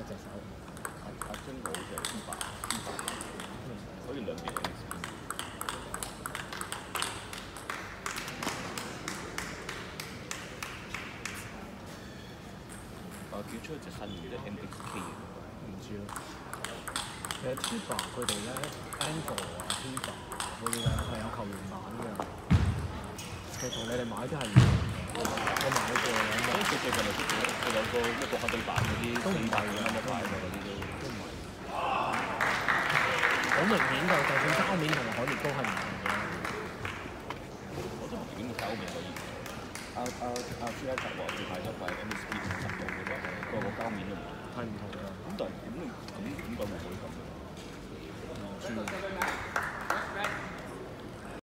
一隻手，阿阿張武就二百，二百，可以兩邊。我叫出只恨魚咧，M X K 唔知咯。其實 Tifa 佢哋咧，Angle 啊，Tifa 嗰啲咧係有球員版嘅，其實同你哋買都係，我買過兩隻。咁佢最近咪出咗佢兩個一個黑金版嗰啲，都唔貴。好明顯就就算膠面同海綿都係唔同嘅。我都唔明點解膠面可以。阿阿阿朱一澤話佢買咗塊 MSP 五十度嘅話，個個膠面都唔同。係唔同嘅。咁但係點咁點解會咁嘅？唔知